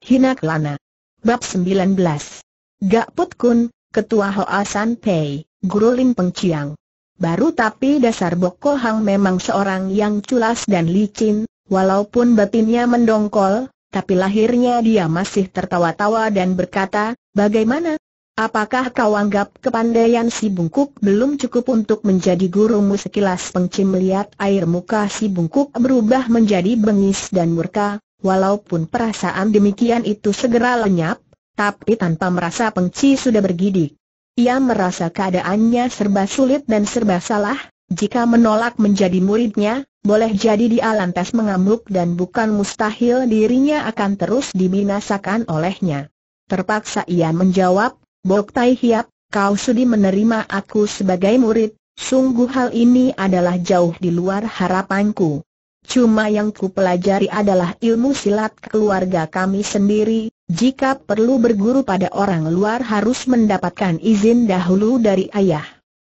Hina Kelana. Bab 19 Gak Put Kun, Ketua Hoa San Pei, Guru Lim Pengciang. Baru tapi dasar Boko Hang memang seorang yang culas dan licin, walaupun batinnya mendongkol, tapi lahirnya dia masih tertawa-tawa dan berkata, bagaimana? Apakah kau anggap kepandaian si bungkuk belum cukup untuk menjadi gurumu sekilas pengci melihat air muka si bungkuk berubah menjadi bengis dan murka, walaupun perasaan demikian itu segera lenyap, tapi tanpa merasa pengci sudah bergidik. Ia merasa keadaannya serba sulit dan serba salah, jika menolak menjadi muridnya, boleh jadi dia lantas mengamuk dan bukan mustahil dirinya akan terus dibinasakan olehnya. Terpaksa ia menjawab, Bok Tai Hiap, kau sudi menerima aku sebagai murid, sungguh hal ini adalah jauh di luar harapanku. Cuma yang ku pelajari adalah ilmu silat keluarga kami sendiri, jika perlu berguru pada orang luar harus mendapatkan izin dahulu dari ayah.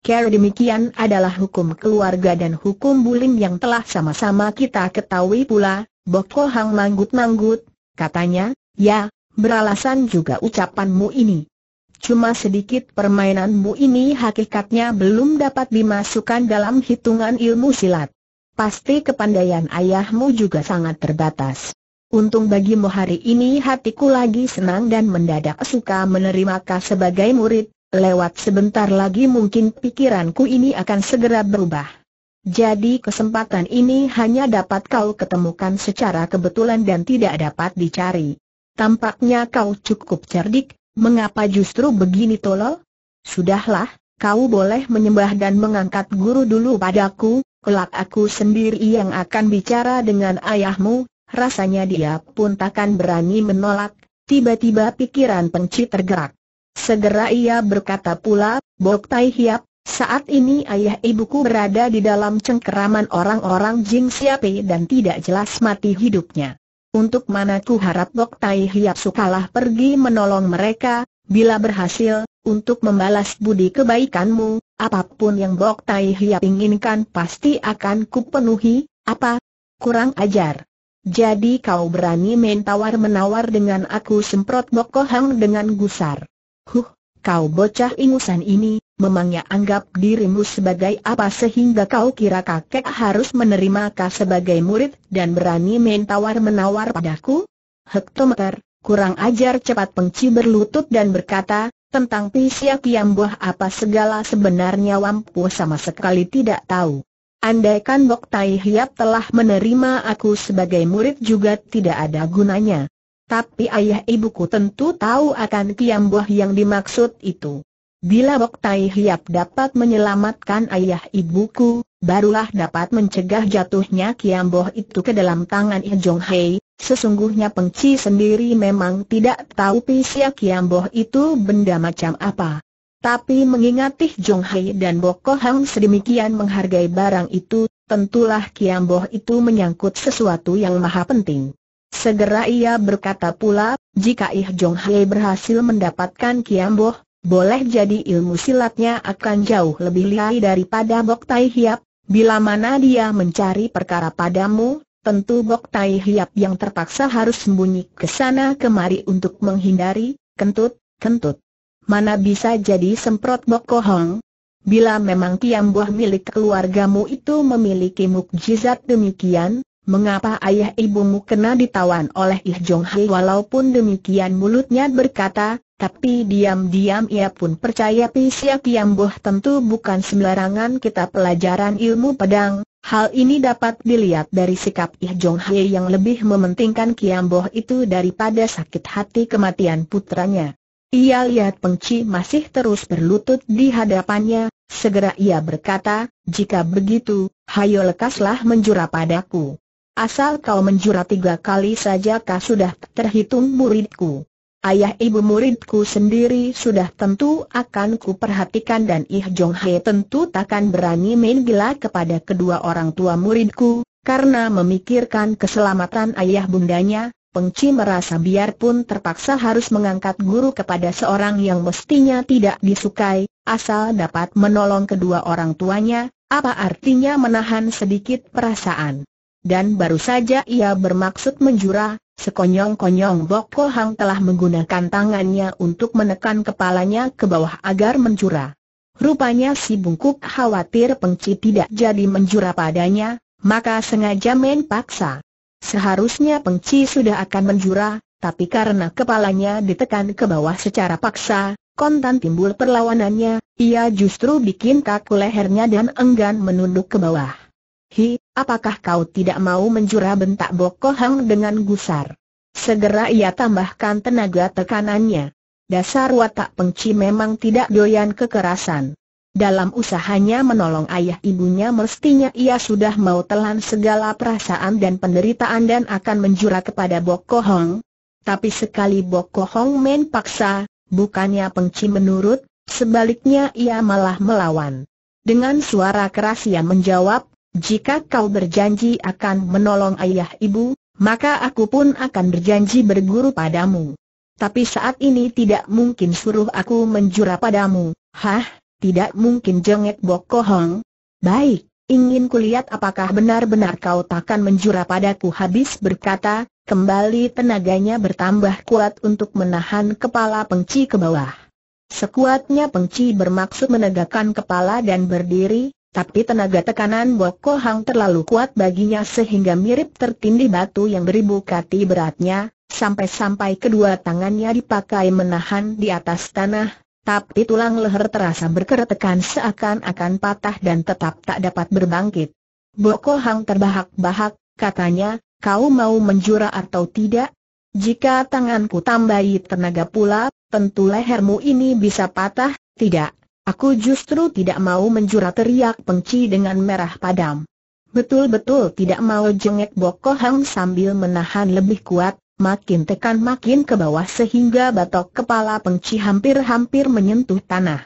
Care demikian adalah hukum keluarga dan hukum bulim yang telah sama-sama kita ketahui pula, Boko Hang manggut-manggut, katanya, ya, beralasan juga ucapanmu ini. Cuma sedikit permainanmu ini hakikatnya belum dapat dimasukkan dalam hitungan ilmu silat. Pasti kepandaian ayahmu juga sangat terbatas. Untung bagimu hari ini hatiku lagi senang dan mendadak suka menerima kau sebagai murid, lewat sebentar lagi mungkin pikiranku ini akan segera berubah. Jadi kesempatan ini hanya dapat kau ketemukan secara kebetulan dan tidak dapat dicari. Tampaknya kau cukup cerdik, Mengapa justru begini tolol? Sudahlah, kau boleh menyembah dan mengangkat guru dulu padaku, kelak aku sendiri yang akan bicara dengan ayahmu, rasanya dia pun takkan berani menolak, tiba-tiba pikiran penci tergerak. Segera ia berkata pula, Bok Tai Hiap, saat ini ayah ibuku berada di dalam cengkeraman orang-orang Jing Siape dan tidak jelas mati hidupnya. Untuk mana ku harap Bok Tai Hiap sukalah pergi menolong mereka, bila berhasil, untuk membalas budi kebaikanmu, apa pun yang Bok Tai Hiap inginkan pasti akan ku penuhi, apa? Kurang ajar. Jadi kau berani main tawar-menawar dengan aku semprot Bok Hang dengan gusar. Huh, kau bocah ingusan ini, memangnya anggap dirimu sebagai apa sehingga kau kira kakek harus menerima kau sebagai murid dan berani main tawar-menawar padaku? Hektometer, kurang ajar cepat pengci berlutut dan berkata, tentang Pisia Kiambuah apa segala sebenarnya Wampu sama sekali tidak tahu. Andaikan Bok Tai Hiap telah menerima aku sebagai murid juga tidak ada gunanya. Tapi ayah ibuku tentu tahu akan Kiambuah yang dimaksud itu. Bila Bok Tai Hiap dapat menyelamatkan ayah ibuku, barulah dapat mencegah jatuhnya Kiamboh itu ke dalam tangan I Jong Hei. Sesungguhnya Pengci sendiri memang tidak tahu Pisia Kiamboh itu benda macam apa. Tapi mengingat Ih Jong Hei dan Boko Hang sedemikian menghargai barang itu, tentulah Kiamboh itu menyangkut sesuatu yang maha penting. Segera ia berkata pula, jika Ih Jong Hei berhasil mendapatkan Kiamboh, boleh jadi ilmu silatnya akan jauh lebih lihai daripada Bok Tai Hiap, bila mana dia mencari perkara padamu, tentu Bok Tai Hiap yang terpaksa harus sembunyi ke sana kemari untuk menghindari, kentut, kentut. Mana bisa jadi semprot Bok Kohong? Bila memang kiam buah milik keluargamu itu memiliki mukjizat demikian, mengapa ayah ibumu kena ditawan oleh Ih Jong Hei walaupun demikian mulutnya berkata, tapi diam-diam ia pun percaya Pisya Kiambuh tentu bukan sembarangan kita pelajaran ilmu pedang. Hal ini dapat dilihat dari sikap Ih Jong Hye yang lebih mementingkan Kiamboh itu daripada sakit hati kematian putranya. Ia lihat Pengci masih terus berlutut di hadapannya, segera ia berkata, jika begitu, hayo lekaslah menjura padaku. Asal kau menjura tiga kali saja kau sudah terhitung muridku. Ayah ibu muridku sendiri sudah tentu akan ku perhatikan dan Ih Jong Hei tentu takkan berani main gila kepada kedua orang tua muridku, karena memikirkan keselamatan ayah bundanya, Pengci merasa biarpun terpaksa harus mengangkat guru kepada seorang yang mestinya tidak disukai, asal dapat menolong kedua orang tuanya, apa artinya menahan sedikit perasaan. Dan baru saja ia bermaksud menjura, Sekonyong-konyong Bok Ko Hang telah menggunakan tangannya untuk menekan kepalanya ke bawah agar menjura. Rupanya si bungkuk khawatir pengci tidak jadi menjura padanya, maka sengaja main paksa. Seharusnya pengci sudah akan menjura, tapi karena kepalanya ditekan ke bawah secara paksa, kontan timbul perlawanannya, ia justru bikin kaku lehernya dan enggan menunduk ke bawah. Hi, apakah kau tidak mau menjura bentak Bokohang dengan gusar? Segera ia tambahkan tenaga tekanannya. Dasar watak pengci memang tidak doyan kekerasan. Dalam usahanya menolong ayah ibunya mestinya ia sudah mau telan segala perasaan dan penderitaan dan akan menjura kepada Bokohong. Tapi sekali Bokohong main paksa, bukannya pengci menurut, sebaliknya ia malah melawan. Dengan suara keras ia menjawab, jika kau berjanji akan menolong ayah ibu, maka aku pun akan berjanji berguru padamu. Tapi saat ini tidak mungkin suruh aku menjura padamu. Hah, tidak mungkin jengek bokohong. Baik, ingin kulihat apakah benar-benar kau takkan menjura padaku habis berkata, kembali tenaganya bertambah kuat untuk menahan kepala pengci ke bawah. Sekuatnya pengci bermaksud menegakkan kepala dan berdiri, tapi tenaga tekanan Boko Hang terlalu kuat baginya sehingga mirip tertindih batu yang beribu kati beratnya, sampai-sampai kedua tangannya dipakai menahan di atas tanah, tapi tulang leher terasa berkeretekan seakan-akan patah dan tetap tak dapat berbangkit. Boko Hang terbahak-bahak, katanya, kau mau menjura atau tidak? Jika tanganku tambahi tenaga pula, tentu lehermu ini bisa patah, tidak. Aku justru tidak mau menjura teriak pengci dengan merah padam. Betul-betul tidak mau jengek Boko Hang sambil menahan lebih kuat, makin tekan makin ke bawah sehingga batok kepala pengci hampir-hampir menyentuh tanah.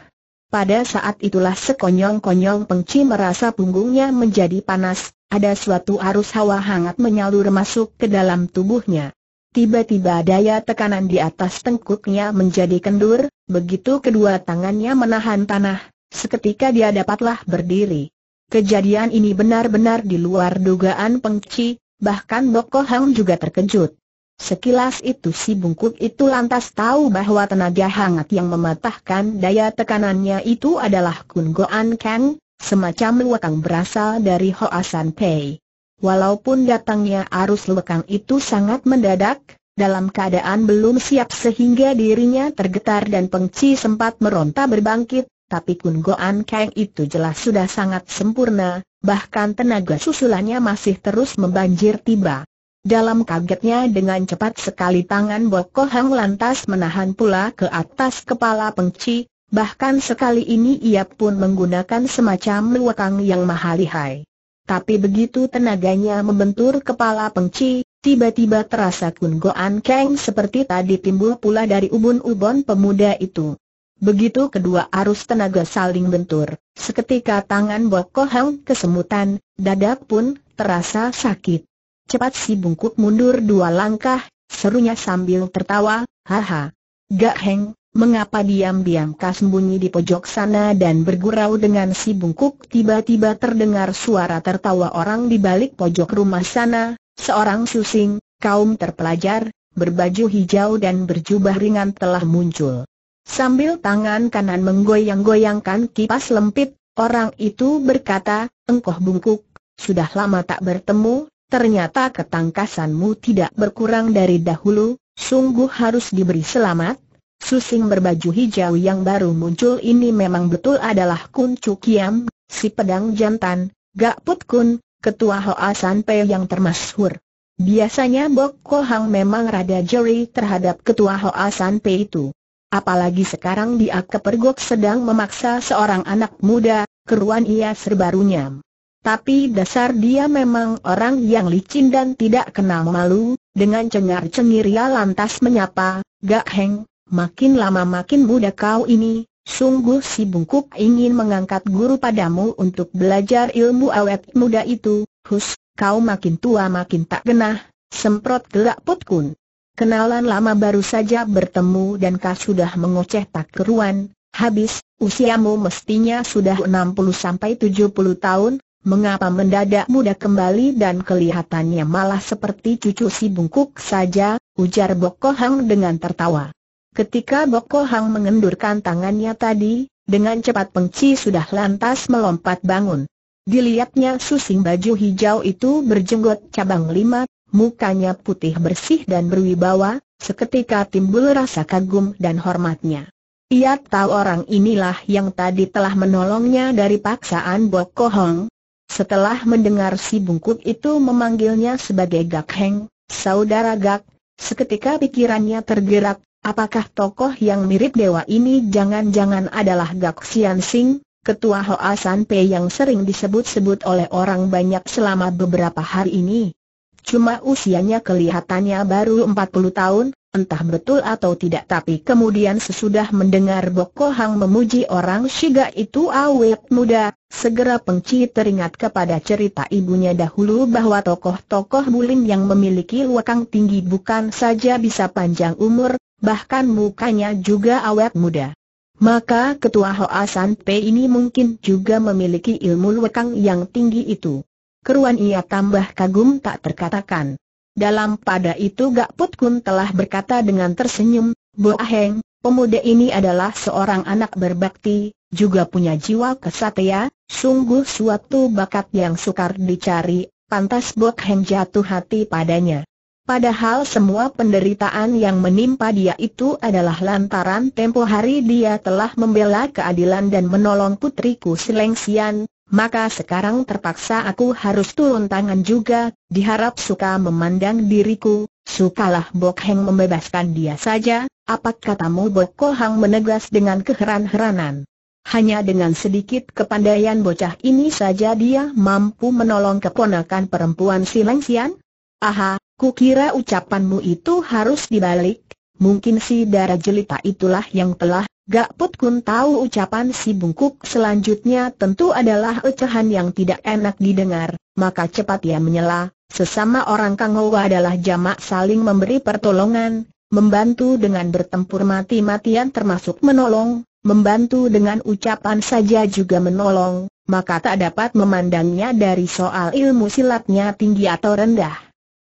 Pada saat itulah sekonyong-konyong pengci merasa punggungnya menjadi panas, ada suatu arus hawa hangat menyalur masuk ke dalam tubuhnya. Tiba-tiba daya tekanan di atas tengkuknya menjadi kendur, begitu kedua tangannya menahan tanah, seketika dia dapatlah berdiri. Kejadian ini benar-benar di luar dugaan pengci, bahkan Boko Hang juga terkejut. Sekilas itu si bungkuk itu lantas tahu bahwa tenaga hangat yang mematahkan daya tekanannya itu adalah Kun Goan Kang, semacam luakang berasal dari Hoa San Pei. Walaupun datangnya arus lekang itu sangat mendadak, dalam keadaan belum siap sehingga dirinya tergetar dan pengci sempat meronta berbangkit, tapi Kun Goan Kang itu jelas sudah sangat sempurna, bahkan tenaga susulannya masih terus membanjir tiba. Dalam kagetnya dengan cepat sekali tangan Boko Hang lantas menahan pula ke atas kepala pengci, bahkan sekali ini ia pun menggunakan semacam luakang yang mahalihai. Tapi begitu tenaganya membentur kepala pengci, tiba-tiba terasa Kun Goan Kang seperti tadi timbul pula dari ubun-ubun pemuda itu. Begitu kedua arus tenaga saling bentur, seketika tangan Boko Hang kesemutan, dada pun terasa sakit. Cepat si bungkuk mundur dua langkah, serunya sambil tertawa, haha. Gak Heng, Mengapa diam-diam kau sembunyi di pojok sana dan bergurau dengan si bungkuk? Tiba-tiba terdengar suara tertawa orang di balik pojok rumah sana. Seorang susing, kaum terpelajar, berbaju hijau dan berjubah ringan telah muncul. Sambil tangan kanan menggoyang-goyangkan kipas lempit Orang itu berkata, Engkoh bungkuk, sudah lama tak bertemu. Ternyata ketangkasanmu tidak berkurang dari dahulu. Sungguh harus diberi selamat Susing berbaju hijau yang baru muncul ini memang betul adalah Kun Cukiam, si pedang jantan, Gak Put Kun, ketua Hoa San Pei yang termasyhur. Biasanya Bok Ko Hang memang rada jeri terhadap ketua Hoa San Pei itu. Apalagi sekarang dia kepergok sedang memaksa seorang anak muda, keruan ia serba runyam. Tapi dasar dia memang orang yang licin dan tidak kenal malu, dengan cengar-cengir ia lantas menyapa, Gak Heng, Makin lama makin muda kau ini, sungguh si bungkuk ingin mengangkat guru padamu untuk belajar ilmu awet muda itu, hus, kau makin tua makin tak genah, semprot gelak putkun. Kenalan lama baru saja bertemu dan kau sudah mengoceh tak keruan, habis, usiamu mestinya sudah 60-70 tahun, mengapa mendadak muda kembali dan kelihatannya malah seperti cucu si bungkuk saja, ujar Boko Hang dengan tertawa. Ketika Boko Hang mengendurkan tangannya tadi, dengan cepat Pengci sudah lantas melompat bangun. Dilihatnya susing baju hijau itu berjenggot cabang lima, mukanya putih bersih dan berwibawa, seketika timbul rasa kagum dan hormatnya. Ia tahu orang inilah yang tadi telah menolongnya dari paksaan Boko Hong, setelah mendengar si bungkuk itu memanggilnya sebagai Gak Heng, saudara Gak, seketika pikirannya tergerak, apakah tokoh yang mirip dewa ini jangan-jangan adalah Gak Sian Sing, ketua Hoa San Pe yang sering disebut-sebut oleh orang banyak selama beberapa hari ini. Cuma usianya kelihatannya baru 40 tahun, entah betul atau tidak tapi kemudian sesudah mendengar Boko Hang memuji orang Shiga itu awet muda, segera Pengci teringat kepada cerita ibunya dahulu bahwa tokoh-tokoh bulim yang memiliki luakang tinggi bukan saja bisa panjang umur, bahkan mukanya juga awet muda. Maka ketua Hoa San Pe ini mungkin juga memiliki ilmu luakang yang tinggi itu. Keruan ia tambah kagum tak terkatakan. Dalam pada itu Gak Put Kun telah berkata dengan tersenyum, Bo Aheng, pemuda ini adalah seorang anak berbakti, juga punya jiwa kesatria, sungguh suatu bakat yang sukar dicari, pantas Bo Heng jatuh hati padanya. Padahal semua penderitaan yang menimpa dia itu adalah lantaran tempo hari dia telah membela keadilan dan menolong putriku Silengsian, maka sekarang terpaksa aku harus turun tangan juga, diharap suka memandang diriku, sukalah Bok Heng membebaskan dia saja, apa katamu Bok Ko Hang menegas dengan keheran-heranan. Hanya dengan sedikit kepandaian bocah ini saja dia mampu menolong keponakan perempuan si Lengsian? Aha, kukira ucapanmu itu harus dibalik, mungkin si darah jelita itulah yang telah Gak Put Kun tahu ucapan si bungkuk selanjutnya tentu adalah ucapan yang tidak enak didengar, maka cepat ia menyela, sesama orang Kangowa adalah jamak saling memberi pertolongan, membantu dengan bertempur mati-matian termasuk menolong, membantu dengan ucapan saja juga menolong, maka tak dapat memandangnya dari soal ilmu silatnya tinggi atau rendah.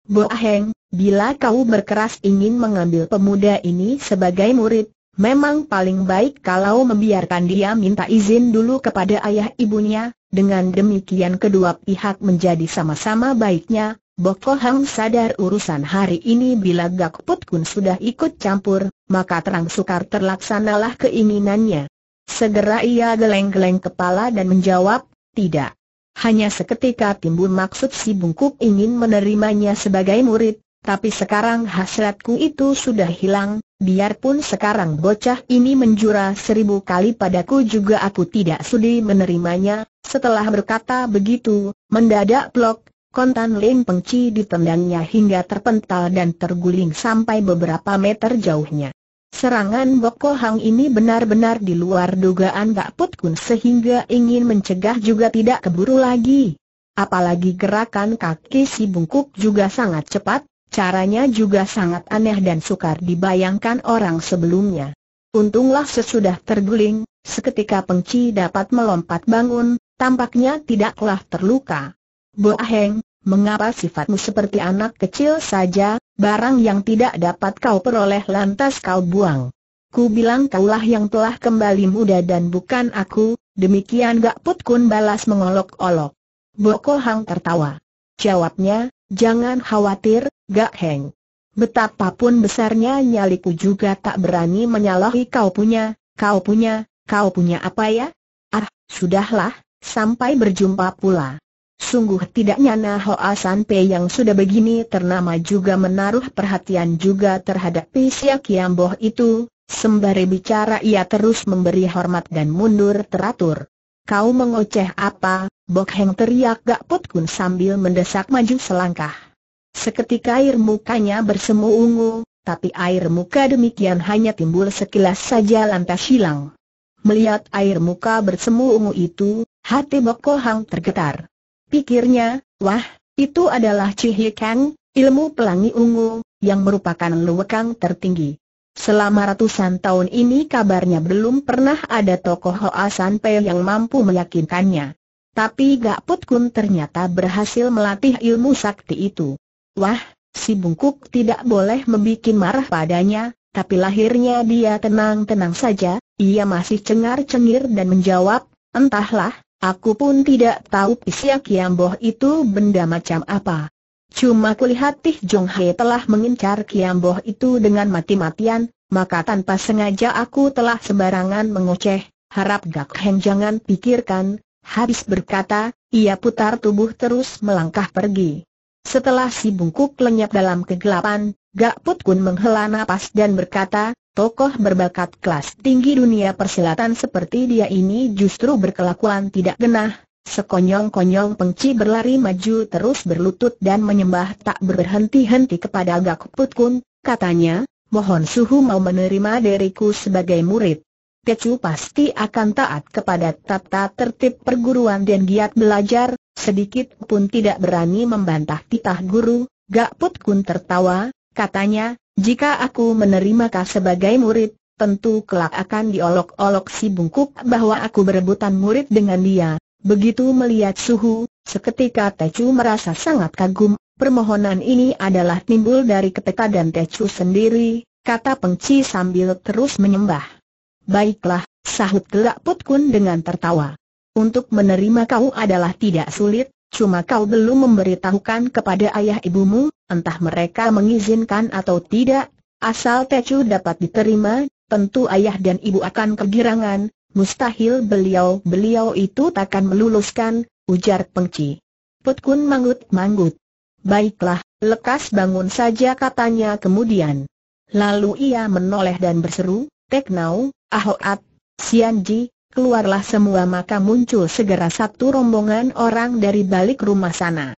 Bo Aheng, bila kau berkeras ingin mengambil pemuda ini sebagai murid, Memang paling baik kalau membiarkan dia minta izin dulu kepada ayah ibunya, dengan demikian kedua pihak menjadi sama-sama baiknya, Boko Hang sadar urusan hari ini bila Gak Put Kun sudah ikut campur, maka terang sukar terlaksanalah keinginannya. Segera ia geleng-geleng kepala dan menjawab, tidak. Hanya seketika timbul maksud si bungkuk ingin menerimanya sebagai murid, tapi sekarang hasratku itu sudah hilang, biarpun sekarang bocah ini menjura seribu kali padaku juga aku tidak sudi menerimanya. Setelah berkata begitu, mendadak plok, kontan Ling Pengci ditendangnya hingga terpental dan terguling sampai beberapa meter jauhnya. Serangan Boko Hang ini benar-benar di luar dugaan Gak Put Kun sehingga ingin mencegah juga tidak keburu lagi. Apalagi gerakan kaki si bungkuk juga sangat cepat, Caranya juga sangat aneh dan sukar dibayangkan orang sebelumnya. Untunglah sesudah terguling, seketika Pengci dapat melompat bangun, tampaknya tidaklah terluka. Bo Aheng, mengapa sifatmu seperti anak kecil saja, barang yang tidak dapat kau peroleh lantas kau buang. Ku bilang kaulah yang telah kembali muda dan bukan aku, demikian Gak Put Kun balas mengolok-olok. Boko Hang tertawa. Jawabnya, jangan khawatir, Gak Heng. Betapapun besarnya nyaliku juga tak berani menyalahi kau punya, kau punya, kau punya apa ya? Ah, sudahlah, sampai berjumpa pula. Sungguh tidak nyana Hoa San Pe yang sudah begini ternama juga menaruh perhatian juga terhadap Pisya Kiamboh itu, sembari bicara ia terus memberi hormat dan mundur teratur. Kau mengoceh apa? Bok Heng teriak Gak Put Kun sambil mendesak maju selangkah. Seketika air mukanya bersemu ungu, tapi air muka demikian hanya timbul sekilas saja lantas hilang. Melihat air muka bersemu ungu itu, hati Boko Hang tergetar. Pikirnya, wah, itu adalah Cihi Kang, ilmu pelangi ungu, yang merupakan luwekang tertinggi. Selama ratusan tahun ini kabarnya belum pernah ada tokoh Hoa Sanpei yang mampu meyakinkannya. tapi Gak Put Kun ternyata berhasil melatih ilmu sakti itu. Wah, si bungkuk tidak boleh membuat marah padanya, tapi lahirnya dia tenang-tenang saja, ia masih cengar-cengir dan menjawab, entahlah, aku pun tidak tahu Pisya Kiamboh itu benda macam apa. Cuma kulihat Tih Jong He telah mengincar Kiamboh itu dengan mati-matian, maka tanpa sengaja aku telah sembarangan mengoceh, harap Gak Heng jangan pikirkan, Habis berkata, ia putar tubuh terus melangkah pergi. Setelah si bungkuk lenyap dalam kegelapan, Gak Put Kun menghela napas dan berkata, tokoh berbakat kelas tinggi dunia persilatan seperti dia ini justru berkelakuan tidak genah. Sekonyong-konyong pengci berlari maju terus berlutut dan menyembah tak berhenti-henti kepada Gak Put Kun, katanya, mohon suhu mau menerima diriku sebagai murid. Kecu pasti akan taat kepada tata tertib perguruan dan giat belajar, sedikit pun tidak berani membantah titah guru. Gak Put Kun tertawa, katanya, jika aku menerima kau sebagai murid, tentu kelak akan diolok-olok si bungkuk bahwa aku berebutan murid dengan dia. Begitu melihat suhu, seketika Tecu merasa sangat kagum, permohonan ini adalah timbul dari ketika dan Tecu sendiri, kata Pengci sambil terus menyembah. Baiklah, sahut gelak Put Kun dengan tertawa. Untuk menerima kau adalah tidak sulit, cuma kau belum memberitahukan kepada ayah ibumu, entah mereka mengizinkan atau tidak, asal Tecu dapat diterima, tentu ayah dan ibu akan kegirangan, mustahil beliau-beliau itu takkan meluluskan, ujar Pengci. Put Kun manggut-manggut. Baiklah, lekas bangun saja katanya kemudian. Lalu ia menoleh dan berseru, Teknau, Ahoat, Sianji, keluarlah semua maka muncul segera satu rombongan orang dari balik rumah sana.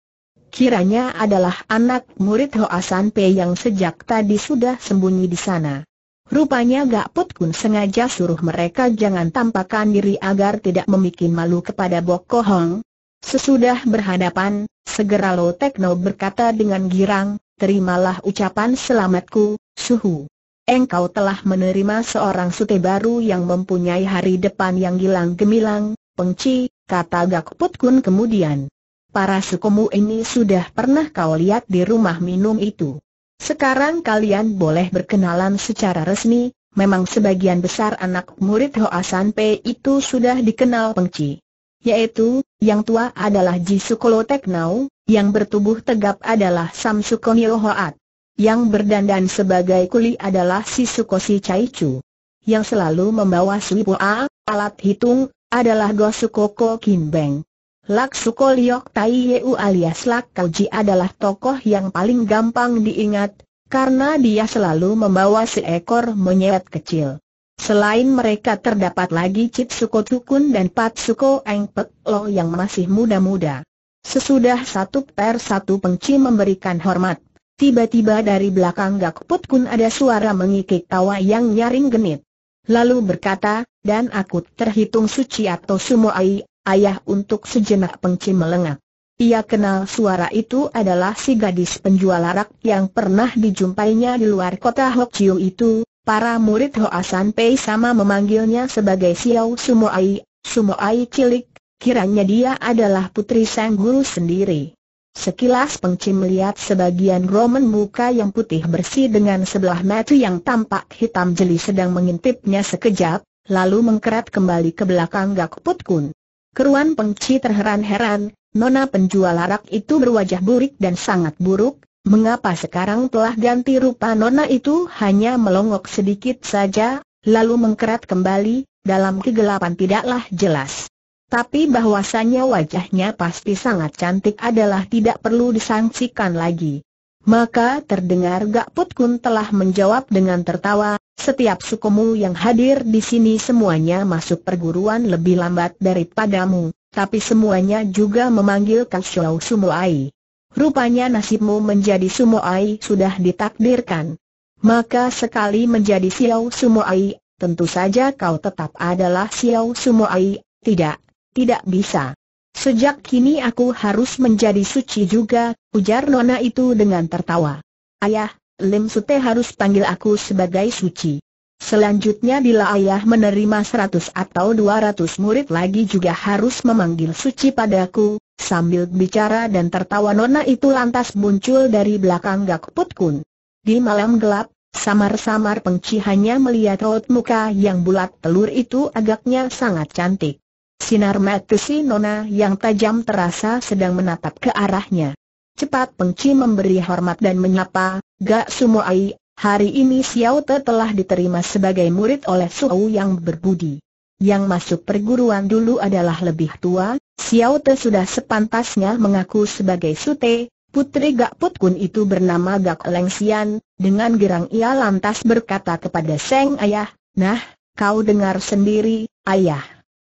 Kiranya adalah anak murid Hoasan P yang sejak tadi sudah sembunyi di sana. Rupanya Gak Put Kun sengaja suruh mereka jangan tampakkan diri agar tidak membuat malu kepada Bok Hong. Sesudah berhadapan, segera Lo Tekno berkata dengan girang, terimalah ucapan selamatku, suhu engkau telah menerima seorang sute baru yang mempunyai hari depan yang gilang gemilang, pengci, kata Gak Put Kun kemudian. Para sukumu ini sudah pernah kau lihat di rumah minum itu. Sekarang kalian boleh berkenalan secara resmi, memang sebagian besar anak murid Hoasan P itu sudah dikenal pengci. Yaitu, yang tua adalah Jisukolo Teknau, yang bertubuh tegap adalah Samsukonyo Hoat. Yang berdandan sebagai kuli adalah si Sukosi Caicu. Yang selalu membawa suipoa, alat hitung, adalah Gosukoko Kinbeng. Lak Suko Liok Tai Yeu alias Lak Kauji adalah tokoh yang paling gampang diingat, karena dia selalu membawa seekor monyet kecil. Selain mereka terdapat lagi Cit Suko Tukun dan Pat Suko Eng Pek Lo yang masih muda-muda. Sesudah satu per satu pengci memberikan hormat, Tiba-tiba dari belakang Gak Put Kun ada suara mengikik tawa yang nyaring genit. Lalu berkata, dan aku terhitung suci atau sumoai, ayah untuk sejenak pengci melengak. Ia kenal suara itu adalah si gadis penjual arak yang pernah dijumpainya di luar kota Hokchiu itu, para murid Hoasan Pei sama memanggilnya sebagai Xiao Sumoai, Sumoai cilik, kiranya dia adalah putri sang guru sendiri. Sekilas Pengci melihat sebagian roman muka yang putih bersih dengan sebelah mata yang tampak hitam jeli sedang mengintipnya sekejap, lalu mengkerat kembali ke belakang Gak Put Kun. Keruan Pengci terheran-heran, nona penjual arak itu berwajah burik dan sangat buruk, mengapa sekarang telah ganti rupa nona itu hanya melongok sedikit saja, lalu mengkerat kembali, dalam kegelapan tidaklah jelas. Tapi bahwasanya wajahnya pasti sangat cantik adalah tidak perlu disangsikan lagi. Maka terdengar Gak Put Kun telah menjawab dengan tertawa, setiap sukumu yang hadir di sini semuanya masuk perguruan lebih lambat daripadamu, tapi semuanya juga memanggil Kang Xiao Sumoai. Rupanya nasibmu menjadi Sumoai sudah ditakdirkan. Maka sekali menjadi Xiao Sumoai, tentu saja kau tetap adalah Xiao Sumoai, tidak tidak bisa. Sejak kini aku harus menjadi suci juga, ujar nona itu dengan tertawa. Ayah, Lim Sute harus panggil aku sebagai suci. Selanjutnya bila ayah menerima seratus atau dua ratus murid lagi juga harus memanggil suci padaku, sambil bicara dan tertawa nona itu lantas muncul dari belakang Gak Put Kun. Di malam gelap, samar-samar Pengci hanya melihat raut muka yang bulat telur itu agaknya sangat cantik. Sinar mata si nona yang tajam terasa sedang menatap ke arahnya. Cepat Pengci memberi hormat dan menyapa, Gak Sumuai, Hari ini Xiao Te telah diterima sebagai murid oleh Suhu yang berbudi. Yang masuk perguruan dulu adalah lebih tua, Xiao Te sudah sepantasnya mengaku sebagai Sute, putri Gak Put Kun itu bernama Gak Lengsian, dengan gerang ia lantas berkata kepada Seng Ayah, Nah, kau dengar sendiri, Ayah.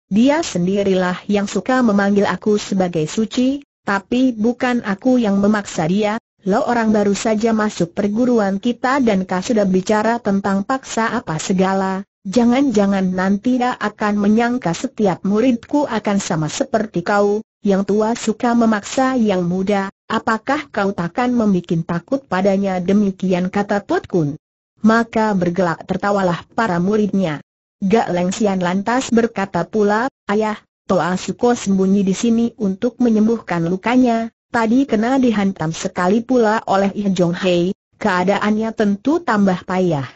Dia sendirilah yang suka memanggil aku sebagai suci, tapi bukan aku yang memaksa dia, Lo orang baru saja masuk perguruan kita dan kau sudah bicara tentang paksa apa segala, jangan-jangan nanti dia akan menyangka setiap muridku akan sama seperti kau, yang tua suka memaksa yang muda, apakah kau takkan membuat takut padanya demikian kata Put Kun. Maka bergelak tertawalah para muridnya. Gak Lengsian lantas berkata pula, Ayah, Toa Suko sembunyi di sini untuk menyembuhkan lukanya, Tadi kena dihantam sekali pula oleh Ih Jong Hei, keadaannya tentu tambah payah.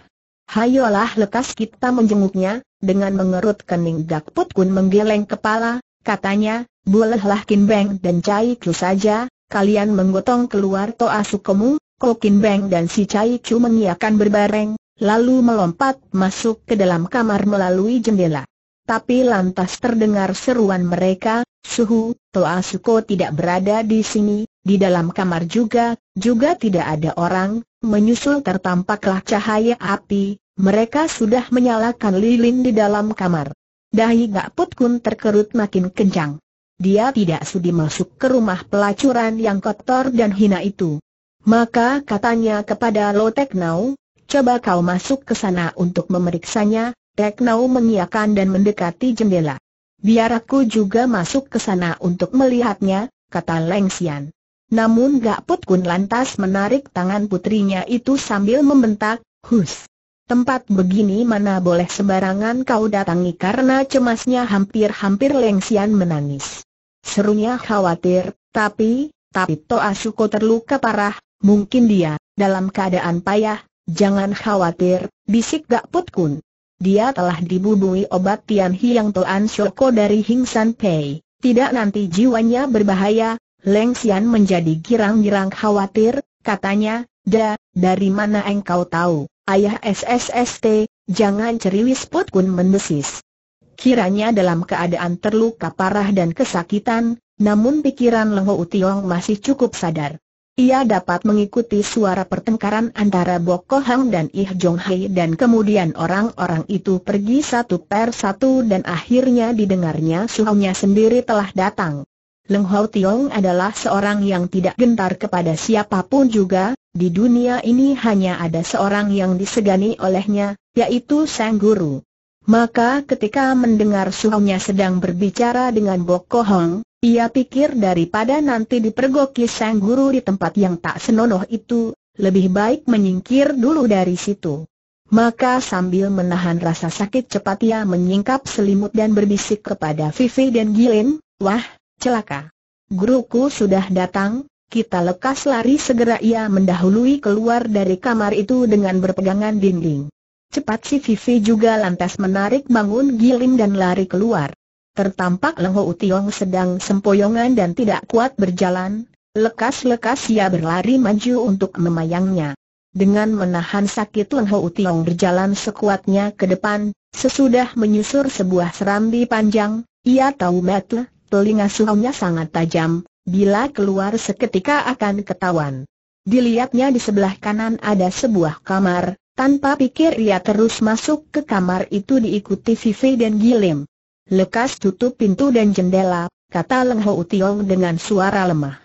Hayolah lekas kita menjenguknya, dengan mengerut kening Dak Put Kun menggeleng kepala, katanya, bolehlah Kin Beng dan Cai Chu saja, kalian menggotong keluar Toa Sukomu, Ko Kin Beng dan si Cai Chu mengiakan berbareng, lalu melompat masuk ke dalam kamar melalui jendela. Tapi lantas terdengar seruan mereka, Suhu, Toa Suko tidak berada di sini, di dalam kamar juga, juga tidak ada orang, menyusul tertampaklah cahaya api, mereka sudah menyalakan lilin di dalam kamar. Dahi Gak Put Kun terkerut makin kencang. Dia tidak sudi masuk ke rumah pelacuran yang kotor dan hina itu. Maka katanya kepada Lo Teknau, coba kau masuk ke sana untuk memeriksanya, Teknau mengiakan dan mendekati jendela. Biar aku juga masuk ke sana untuk melihatnya, kata Leng Xian. Namun Gak Put Kun lantas menarik tangan putrinya itu sambil membentak, Hus! Tempat begini mana boleh sembarangan kau datangi karena cemasnya hampir-hampir Leng Xian menangis. Serunya khawatir, tapi, tapi Toa Suko terluka parah, mungkin dia, dalam keadaan payah, jangan khawatir, bisik Gak Put Kun dia telah dibubui obat Tian Hiang Toan Shoko dari Hing San Pei. Tidak nanti jiwanya berbahaya, Leng Xian menjadi girang-girang khawatir, katanya, Da, dari mana engkau tahu, ayah SSST, jangan ceriwis Put Kun mendesis. Kiranya dalam keadaan terluka parah dan kesakitan, namun pikiran Leng Ho Tiong masih cukup sadar. Ia dapat mengikuti suara pertengkaran antara Boko Hang dan Ih Jong Hei dan kemudian orang-orang itu pergi satu per satu dan akhirnya didengarnya suhunya sendiri telah datang. Leng Hao Tiong adalah seorang yang tidak gentar kepada siapa pun juga, di dunia ini hanya ada seorang yang disegani olehnya, yaitu Sang Guru. Maka ketika mendengar suhunya sedang berbicara dengan Boko Hong, ia pikir daripada nanti dipergoki sang guru di tempat yang tak senonoh itu, lebih baik menyingkir dulu dari situ. Maka sambil menahan rasa sakit cepat ia menyingkap selimut dan berbisik kepada Vivi dan Gilin, Wah, celaka. Guruku sudah datang, kita lekas lari segera ia mendahului keluar dari kamar itu dengan berpegangan dinding. Cepat si Vivi juga lantas menarik bangun Gilin dan lari keluar. Tertampak Leng Ho Tiong sedang sempoyongan dan tidak kuat berjalan, lekas-lekas ia berlari maju untuk memayangnya. Dengan menahan sakit Leng Ho Tiong berjalan sekuatnya ke depan, sesudah menyusur sebuah serambi panjang, ia tahu betul, telinga suhunya sangat tajam, bila keluar seketika akan ketahuan. Dilihatnya di sebelah kanan ada sebuah kamar, tanpa pikir ia terus masuk ke kamar itu diikuti Vivi dan Gilim. Lekas tutup pintu dan jendela, kata Leng Ho Tiong dengan suara lemah.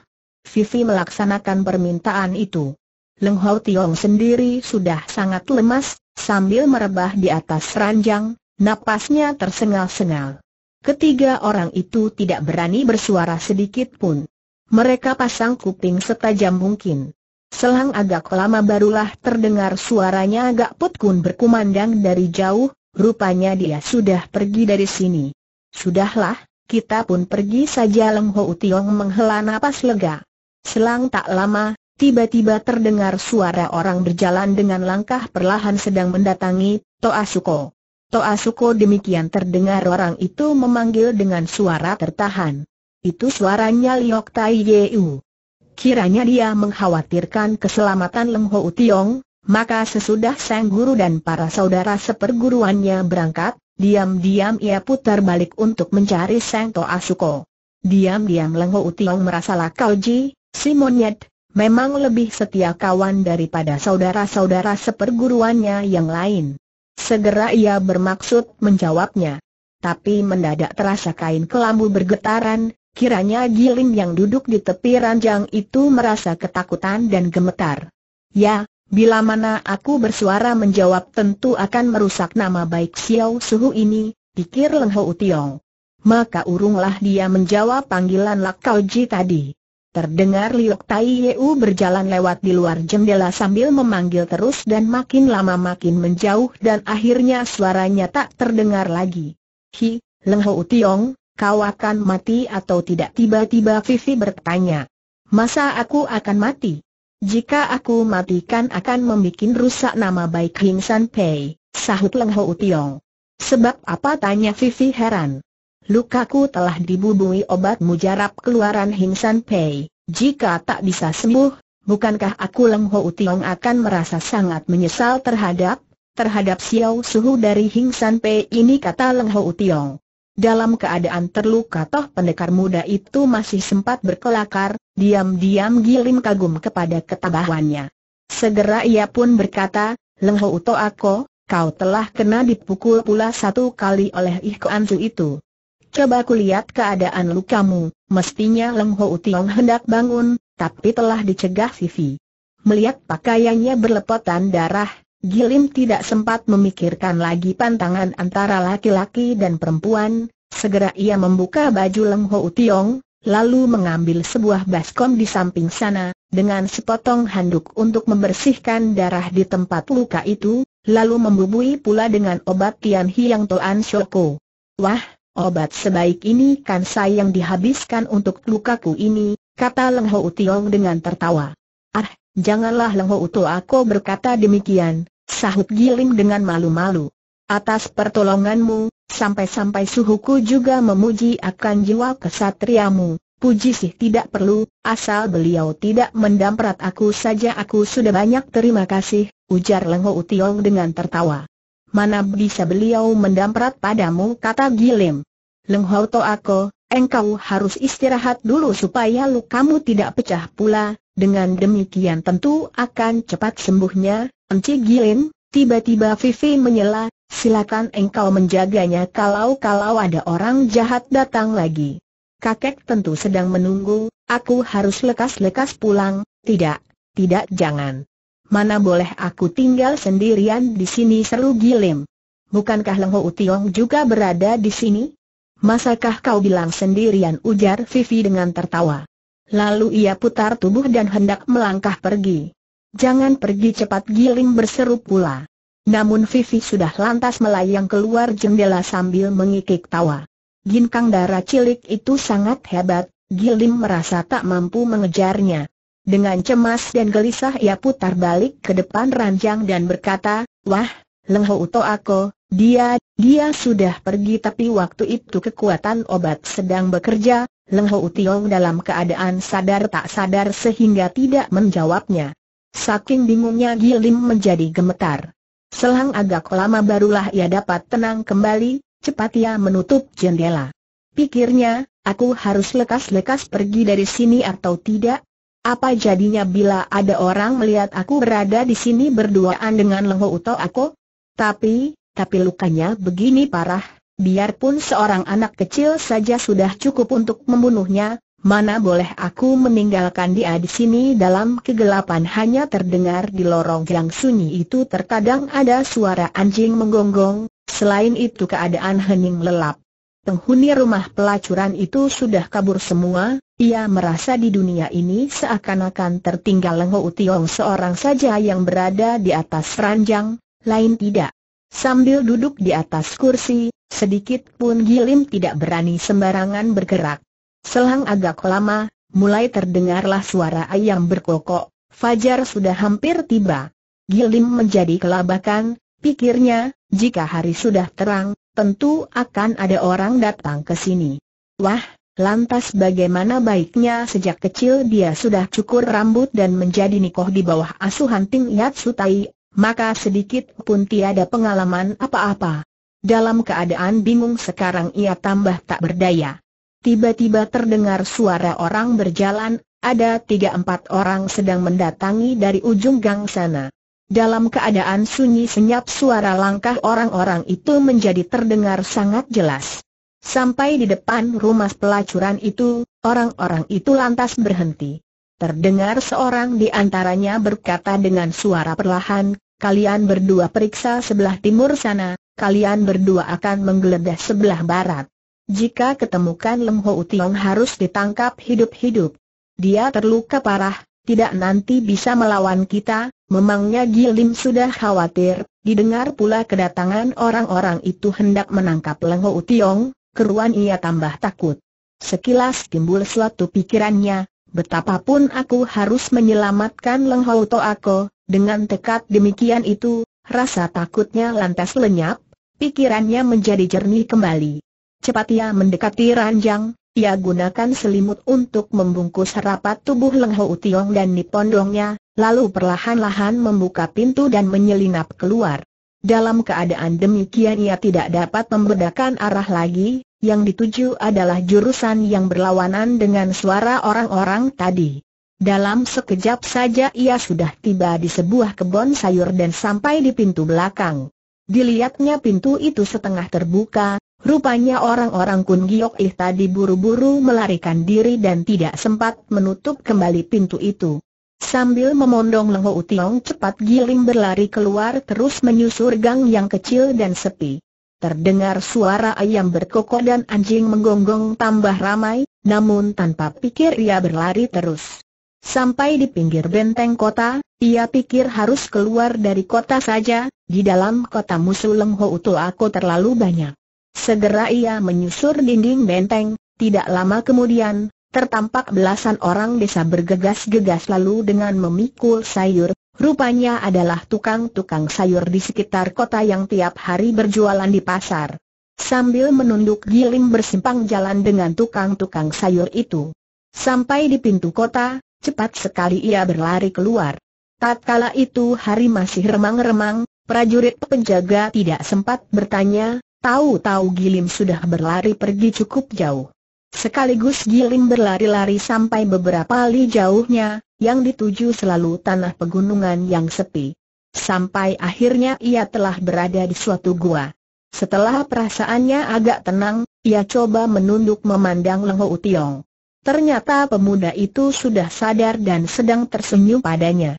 Vivi melaksanakan permintaan itu. Leng Ho Tiong sendiri sudah sangat lemas, sambil merebah di atas ranjang, napasnya tersengal-sengal. Ketiga orang itu tidak berani bersuara sedikit pun. Mereka pasang kuping setajam mungkin. Selang agak lama barulah terdengar suaranya agak putkun berkumandang dari jauh, rupanya dia sudah pergi dari sini. Sudahlah, kita pun pergi saja Leng Ho Tiong menghela napas lega. Selang tak lama, tiba-tiba terdengar suara orang berjalan dengan langkah perlahan sedang mendatangi Toa Suko. Toa Suko demikian terdengar orang itu memanggil dengan suara tertahan. Itu suaranya Liok Tai Yeu. Kiranya dia mengkhawatirkan keselamatan Leng Ho Tiong, maka sesudah sang guru dan para saudara seperguruannya berangkat, diam-diam ia putar balik untuk mencari Sang Toa Suko. Diam-diam Leng Ho Tiong merasa Ji, si monyet, memang lebih setia kawan daripada saudara-saudara seperguruannya yang lain. Segera ia bermaksud menjawabnya. Tapi mendadak terasa kain kelambu bergetaran, Kiranya Gilim yang duduk di tepi ranjang itu merasa ketakutan dan gemetar. Ya, bila mana aku bersuara menjawab tentu akan merusak nama baik Xiao Suhu ini, pikir Leng Ho Tiong. Maka urunglah dia menjawab panggilan Lak Kau Ji tadi. Terdengar Liok Tai Yeu berjalan lewat di luar jendela sambil memanggil terus dan makin lama makin menjauh dan akhirnya suaranya tak terdengar lagi. Hi, Leng Ho Tiong, kau akan mati atau tidak tiba-tiba Vivi bertanya. Masa aku akan mati? Jika aku matikan akan membuat rusak nama baik Hing San Pei, sahut Leng Ho Tiong. Sebab apa tanya Vivi heran. Lukaku telah dibubui obat mujarab keluaran Hing San Pei, jika tak bisa sembuh, bukankah aku Leng Ho Tiong akan merasa sangat menyesal terhadap terhadap Xiao Suhu dari Hing San Pei ini kata Leng Ho Tiong. Dalam keadaan terluka toh pendekar muda itu masih sempat berkelakar, diam-diam Gilim kagum kepada ketabahannya. Segera ia pun berkata, Leng Ho Uto Ako, kau telah kena dipukul pula satu kali oleh Iko Anzu itu. Coba kulihat keadaan lukamu, mestinya Leng Ho Utiong hendak bangun, tapi telah dicegah Vivi. Melihat pakaiannya berlepotan darah, Gilim tidak sempat memikirkan lagi pantangan antara laki-laki dan perempuan, segera ia membuka baju Leng Ho Tiong, lalu mengambil sebuah baskom di samping sana, dengan sepotong handuk untuk membersihkan darah di tempat luka itu, lalu membubui pula dengan obat Tian Hiang Toan Shoko. Wah, obat sebaik ini kan sayang dihabiskan untuk lukaku ini, kata Leng Ho Tiong dengan tertawa. Ah, Janganlah Leng Ho Uto aku berkata demikian, sahut Giling dengan malu-malu. Atas pertolonganmu, sampai-sampai suhuku juga memuji akan jiwa kesatriamu. Puji sih tidak perlu, asal beliau tidak mendamprat aku saja aku sudah banyak terima kasih, ujar Leng Ho Utiong dengan tertawa. Mana bisa beliau mendamprat padamu kata Gilim. Leng Ho To aku, engkau harus istirahat dulu supaya lukamu tidak pecah pula, dengan demikian tentu akan cepat sembuhnya, Enci Gilin, tiba-tiba Vivi menyela, silakan engkau menjaganya kalau-kalau ada orang jahat datang lagi. Kakek tentu sedang menunggu, aku harus lekas-lekas pulang, tidak, tidak jangan. Mana boleh aku tinggal sendirian di sini seru Gilim. Bukankah Leng Ho Tiong juga berada di sini? Masakah kau bilang sendirian ujar Vivi dengan tertawa. Lalu ia putar tubuh dan hendak melangkah pergi. Jangan pergi cepat Giling berseru pula. Namun Vivi sudah lantas melayang keluar jendela sambil mengikik tawa. Ginkang darah cilik itu sangat hebat, Giling merasa tak mampu mengejarnya. Dengan cemas dan gelisah ia putar balik ke depan ranjang dan berkata, Wah, Leng Ho Uto aku, dia, dia sudah pergi tapi waktu itu kekuatan obat sedang bekerja, Leng Ho Tiong dalam keadaan sadar tak sadar sehingga tidak menjawabnya. Saking bingungnya Gilim menjadi gemetar. Selang agak lama barulah ia dapat tenang kembali, cepat ia menutup jendela. Pikirnya, aku harus lekas-lekas pergi dari sini atau tidak? Apa jadinya bila ada orang melihat aku berada di sini berduaan dengan Leng Ho Uto aku? Tapi, tapi lukanya begini parah, Biarpun seorang anak kecil saja sudah cukup untuk membunuhnya, mana boleh aku meninggalkan dia di sini dalam kegelapan hanya terdengar di lorong yang sunyi itu terkadang ada suara anjing menggonggong, selain itu keadaan hening lelap. penghuni rumah pelacuran itu sudah kabur semua, ia merasa di dunia ini seakan-akan tertinggal Leng Ho Tiong seorang saja yang berada di atas ranjang, lain tidak. Sambil duduk di atas kursi, sedikit pun Gilim tidak berani sembarangan bergerak. Selang agak lama, mulai terdengarlah suara ayam berkokok, Fajar sudah hampir tiba. Gilim menjadi kelabakan, pikirnya, jika hari sudah terang, tentu akan ada orang datang ke sini. Wah, lantas bagaimana baiknya sejak kecil dia sudah cukur rambut dan menjadi nikoh di bawah asuhan Ting Yat Sutai, maka sedikit pun tiada pengalaman apa-apa. Dalam keadaan bingung sekarang ia tambah tak berdaya. Tiba-tiba terdengar suara orang berjalan, ada tiga empat orang sedang mendatangi dari ujung gang sana. Dalam keadaan sunyi senyap suara langkah orang-orang itu menjadi terdengar sangat jelas. Sampai di depan rumah pelacuran itu, orang-orang itu lantas berhenti. Terdengar seorang di antaranya berkata dengan suara perlahan, kalian berdua periksa sebelah timur sana, kalian berdua akan menggeledah sebelah barat. Jika ketemukan Lem Ho Tiong harus ditangkap hidup-hidup. Dia terluka parah, tidak nanti bisa melawan kita, Memangnya Gilim sudah khawatir, didengar pula kedatangan orang-orang itu hendak menangkap Leng Ho Tiong, keruan ia tambah takut. Sekilas timbul suatu pikirannya, betapapun aku harus menyelamatkan Leng Ho To aku, dengan tekad demikian itu, rasa takutnya lantas lenyap, pikirannya menjadi jernih kembali. Cepat ia mendekati ranjang, ia gunakan selimut untuk membungkus rapat tubuh Leng Ho dan dipondongnya, lalu perlahan-lahan membuka pintu dan menyelinap keluar. Dalam keadaan demikian ia tidak dapat membedakan arah lagi, yang dituju adalah jurusan yang berlawanan dengan suara orang-orang tadi. Dalam sekejap saja ia sudah tiba di sebuah kebun sayur dan sampai di pintu belakang. Dilihatnya pintu itu setengah terbuka, rupanya orang-orang Kun Giok Ih tadi buru-buru melarikan diri dan tidak sempat menutup kembali pintu itu. Sambil memondong Leng Ho Tiong cepat giling berlari keluar terus menyusur gang yang kecil dan sepi. Terdengar suara ayam berkokok dan anjing menggonggong tambah ramai, namun tanpa pikir ia berlari terus. Sampai di pinggir benteng kota, ia pikir harus keluar dari kota saja, di dalam kota musuh Leng Ho aku terlalu banyak. Segera ia menyusur dinding benteng, tidak lama kemudian, tertampak belasan orang desa bergegas-gegas lalu dengan memikul sayur, rupanya adalah tukang-tukang sayur di sekitar kota yang tiap hari berjualan di pasar. Sambil menunduk giling bersimpang jalan dengan tukang-tukang sayur itu. Sampai di pintu kota, cepat sekali ia berlari keluar. Tatkala itu hari masih remang-remang, prajurit penjaga tidak sempat bertanya, tahu-tahu Gilim sudah berlari pergi cukup jauh. Sekaligus Giling berlari-lari sampai beberapa li jauhnya, yang dituju selalu tanah pegunungan yang sepi. Sampai akhirnya ia telah berada di suatu gua. Setelah perasaannya agak tenang, ia coba menunduk memandang Leng Ho Tiong. Ternyata pemuda itu sudah sadar dan sedang tersenyum padanya.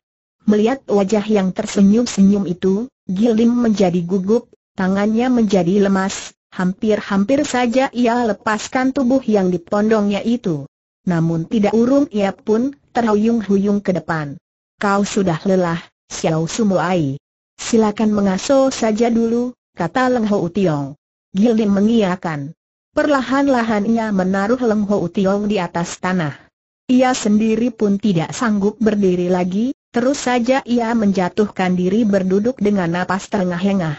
Melihat wajah yang tersenyum-senyum itu, Gilim menjadi gugup, tangannya menjadi lemas, Hampir-hampir saja ia lepaskan tubuh yang dipondongnya itu. Namun tidak urung ia pun terhuyung-huyung ke depan. Kau sudah lelah, Xiao Sumuai. Silakan mengasuh saja dulu, kata Leng Ho Tiong. Gilim mengiyakan. Perlahan-lahan ia menaruh Leng Ho Tiong di atas tanah. Ia sendiri pun tidak sanggup berdiri lagi, terus saja ia menjatuhkan diri berduduk dengan napas terengah-engah.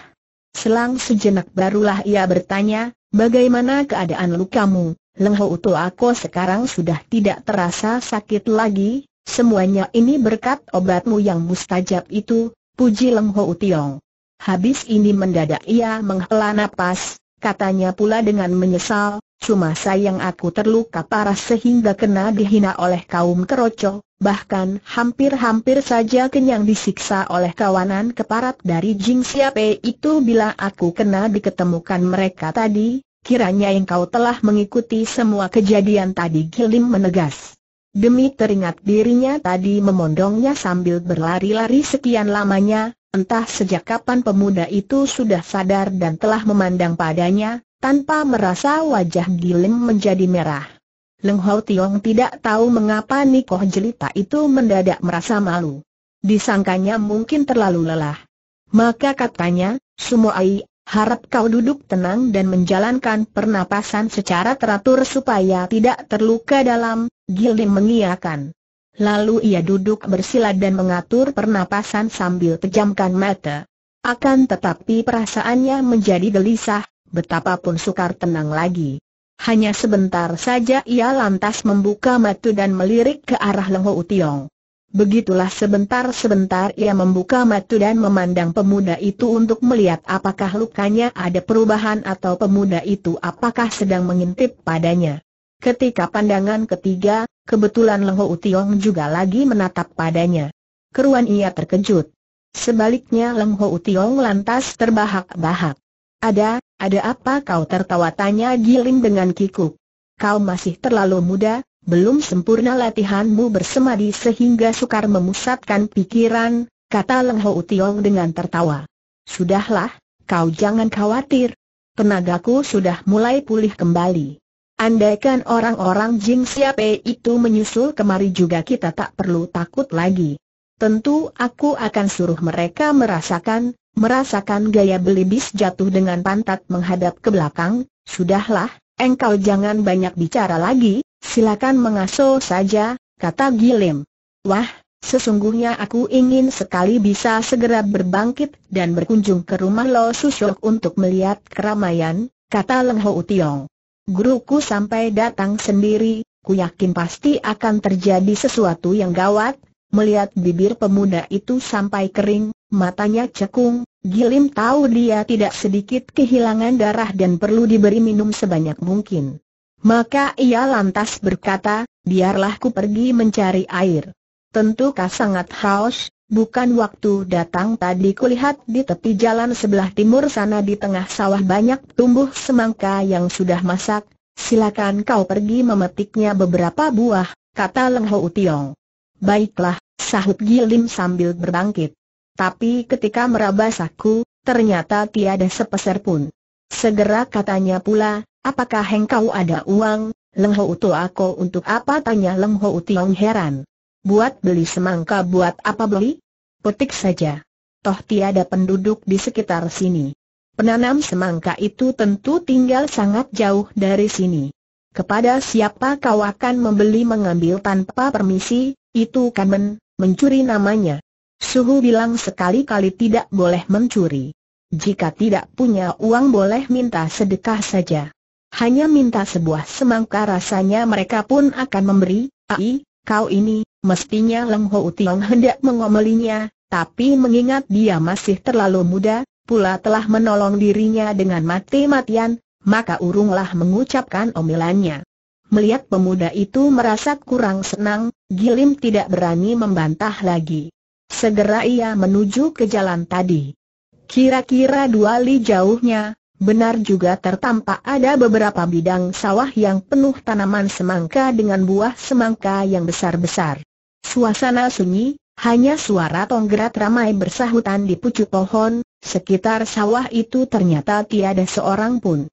Selang sejenak barulah ia bertanya, bagaimana keadaan lukamu? Leng Ho aku sekarang sudah tidak terasa sakit lagi, semuanya ini berkat obatmu yang mustajab itu, puji Leng Ho Tiong. Habis ini mendadak ia menghela napas, katanya pula dengan menyesal, cuma sayang aku terluka parah sehingga kena dihina oleh kaum keroco, bahkan hampir-hampir saja kenyang disiksa oleh kawanan keparat dari Jing Siape itu bila aku kena diketemukan mereka tadi, kiranya engkau telah mengikuti semua kejadian tadi Gilim menegas. Demi teringat dirinya tadi memondongnya sambil berlari-lari sekian lamanya, entah sejak kapan pemuda itu sudah sadar dan telah memandang padanya, Tanpa merasa wajah Gilim menjadi merah. Leng Hao Tiong tidak tahu mengapa Nikoh jelita itu mendadak merasa malu. Disangkanya mungkin terlalu lelah. Maka katanya, Sumoai, harap kau duduk tenang dan menjalankan pernapasan secara teratur supaya tidak terluka dalam, Gilim mengiyakan. Lalu ia duduk bersila dan mengatur pernapasan sambil pejamkan mata. Akan tetapi perasaannya menjadi gelisah, betapapun sukar tenang lagi. Hanya sebentar saja ia lantas membuka mata dan melirik ke arah Leng Ho Tiong. Begitulah sebentar-sebentar ia membuka mata dan memandang pemuda itu untuk melihat apakah lukanya ada perubahan atau pemuda itu apakah sedang mengintip padanya. Ketika pandangan ketiga, kebetulan Leng Ho Tiong juga lagi menatap padanya. Keruan ia terkejut. Sebaliknya Leng Ho Tiong lantas terbahak-bahak. Ada, ada apa kau tertawa tanya Giling dengan kikuk. Kau masih terlalu muda, belum sempurna latihanmu bersemadi sehingga sukar memusatkan pikiran, kata Leng Ho Tiong dengan tertawa. Sudahlah, kau jangan khawatir. Tenagaku sudah mulai pulih kembali. Andaikan orang-orang Jing Siape itu menyusul kemari juga kita tak perlu takut lagi. Tentu aku akan suruh mereka merasakan, merasakan gaya belibis jatuh dengan pantat menghadap ke belakang, sudahlah, engkau jangan banyak bicara lagi, silakan mengasuh saja, kata Gilim. Wah, sesungguhnya aku ingin sekali bisa segera berbangkit dan berkunjung ke rumah Lo Susyok untuk melihat keramaian, kata Leng Ho Tiong. Guruku sampai datang sendiri, ku yakin pasti akan terjadi sesuatu yang gawat, melihat bibir pemuda itu sampai kering, matanya cekung, Gilim tahu dia tidak sedikit kehilangan darah dan perlu diberi minum sebanyak mungkin. Maka ia lantas berkata, biarlah ku pergi mencari air. Tentu kau sangat haus, bukan waktu datang tadi kulihat di tepi jalan sebelah timur sana di tengah sawah banyak tumbuh semangka yang sudah masak, silakan kau pergi memetiknya beberapa buah, kata Leng Ho Tiong. Baiklah, sahut Gilim sambil berbangkit. Tapi ketika meraba saku, ternyata tiada sepeser pun. Segera katanya pula, apakah engkau ada uang? Leng Ho aku untuk apa tanya Leng Ho Tiong heran. Buat beli semangka buat apa beli? Petik saja. Toh tiada penduduk di sekitar sini. Penanam semangka itu tentu tinggal sangat jauh dari sini. Kepada siapa kau akan membeli mengambil tanpa permisi, itu kan men, mencuri namanya. Suhu bilang sekali-kali tidak boleh mencuri. Jika tidak punya uang boleh minta sedekah saja. Hanya minta sebuah semangka rasanya mereka pun akan memberi, ai, kau ini, mestinya Leng Ho Tiong hendak mengomelinya, tapi mengingat dia masih terlalu muda, pula telah menolong dirinya dengan mati-matian, maka urunglah mengucapkan omelannya. Melihat pemuda itu merasa kurang senang, Gilim tidak berani membantah lagi. Segera ia menuju ke jalan tadi. Kira-kira dua li jauhnya, benar juga tertampak ada beberapa bidang sawah yang penuh tanaman semangka dengan buah semangka yang besar-besar. Suasana sunyi, hanya suara tonggerat ramai bersahutan di pucuk pohon, sekitar sawah itu ternyata tiada seorang pun.